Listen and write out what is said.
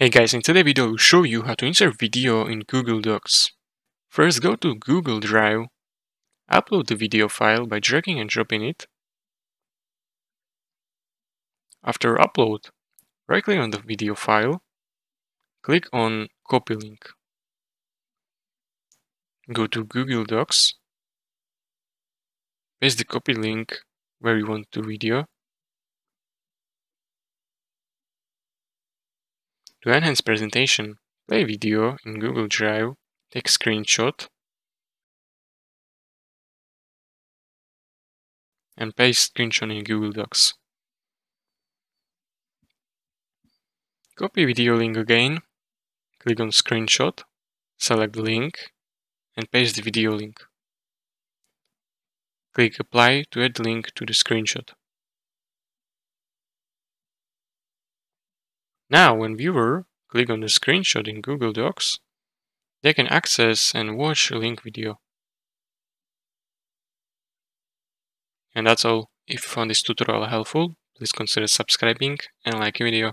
Hey guys, in today's video I will show you how to insert video in Google Docs. First go to Google Drive, upload the video file by dragging and dropping it. After upload, right click on the video file, click on copy link. Go to Google Docs, paste the copy link where you want the video, To enhance presentation, play video in Google Drive, take screenshot, and paste screenshot in Google Docs. Copy video link again, click on screenshot, select the link, and paste the video link. Click apply to add link to the screenshot. Now, when viewer click on the screenshot in Google Docs, they can access and watch a link video. And that's all. If you found this tutorial helpful, please consider subscribing and like the video.